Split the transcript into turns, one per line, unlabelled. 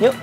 Yuk.